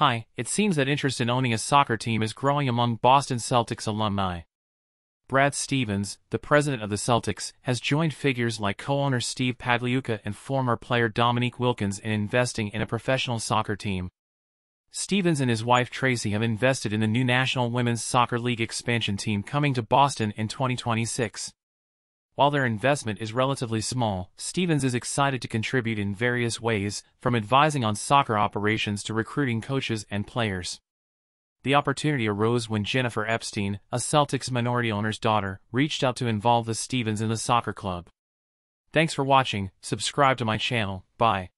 Hi, it seems that interest in owning a soccer team is growing among Boston Celtics alumni. Brad Stevens, the president of the Celtics, has joined figures like co-owner Steve Pagliuca and former player Dominique Wilkins in investing in a professional soccer team. Stevens and his wife Tracy have invested in the new National Women's Soccer League expansion team coming to Boston in 2026. While their investment is relatively small, Stevens is excited to contribute in various ways, from advising on soccer operations to recruiting coaches and players. The opportunity arose when Jennifer Epstein, a Celtics minority owner's daughter, reached out to involve the Stevens in the soccer club. Thanks for watching, subscribe to my channel, bye.